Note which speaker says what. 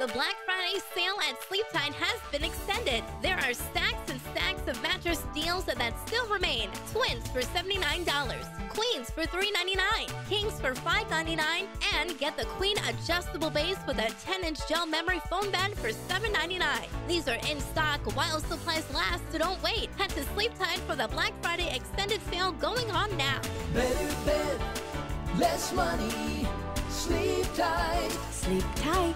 Speaker 1: The Black Friday sale at Sleep Tight has been extended. There are stacks and stacks of mattress deals that still remain. Twins for $79, Queens for $3.99, Kings for $5.99, and get the Queen adjustable base with a 10-inch gel memory foam bed for $7.99. These are in stock while supplies last, so don't wait. Head to Sleep Tight for the Black Friday extended sale going on now.
Speaker 2: Better bed, less money. Sleep tight.
Speaker 3: Sleep tight.